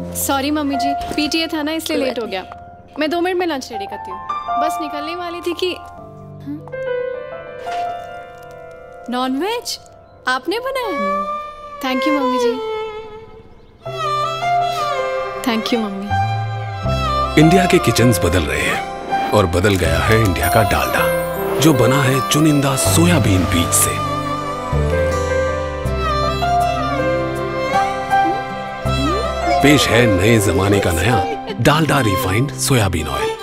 Sorry mummy जी। PTA था ना इसलिए लेट हो गया। मैं दो मिनट में लंच रेडी करती हूँ। बस निकलने वाली थी कि नॉन वेज आपने बनाया? Thank you mummy ji. Thank you mummy. India के किचन्स बदल रहे हैं और बदल गया है इंडिया का डालडा जो बना है चुनिंदा सोयाबीन बीज से। पेश है नए जमाने का नया डालडा रिफाइंड सोयाबीन ऑयल।